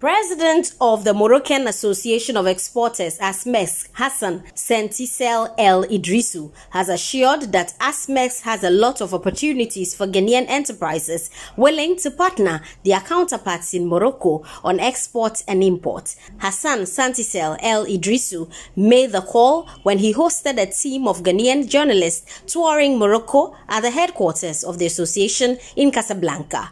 President of the Moroccan Association of Exporters, ASMEX, Hassan Sentissel El Idrisu, has assured that ASMEX has a lot of opportunities for Ghanaian enterprises willing to partner their counterparts in Morocco on export and import. Hassan Sentissel El Idrisu made the call when he hosted a team of Ghanaian journalists touring Morocco at the headquarters of the association in Casablanca.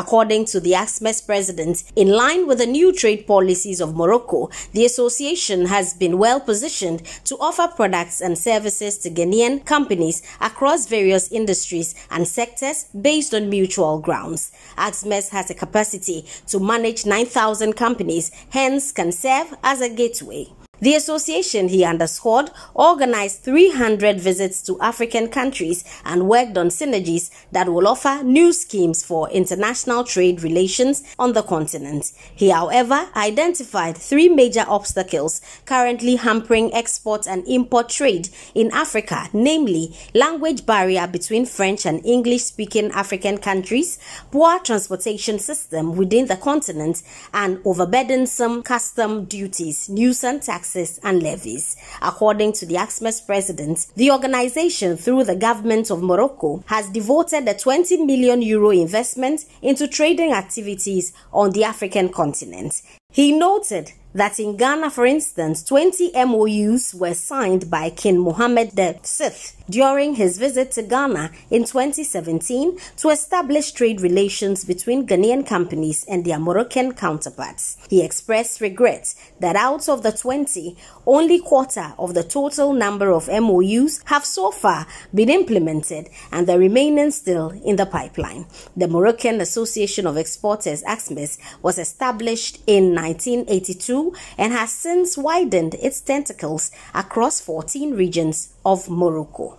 According to the ASMEX president, in line with the new trade policies of Morocco, the association has been well positioned to offer products and services to Ghanaian companies across various industries and sectors based on mutual grounds. ASMEX has a capacity to manage 9,000 companies, hence can serve as a gateway. The association, he underscored, organized 300 visits to African countries and worked on synergies that will offer new schemes for international trade relations on the continent. He, however, identified three major obstacles currently hampering export and import trade in Africa, namely language barrier between French and English speaking African countries, poor transportation system within the continent, and overburdensome custom duties, nuisance taxes taxes and levies. According to the ASMEX president, the organization, through the government of Morocco, has devoted a 20 million euro investment into trading activities on the African continent. He noted that in Ghana, for instance, 20 MOUs were signed by King Mohammed VI during his visit to Ghana in 2017 to establish trade relations between Ghanaian companies and their Moroccan counterparts. He expressed regret that out of the 20, only quarter of the total number of MOUs have so far been implemented and the remaining still in the pipeline. The Moroccan Association of Exporters, ASMEX, was established in 1982 and has since widened its tentacles across 14 regions of Morocco.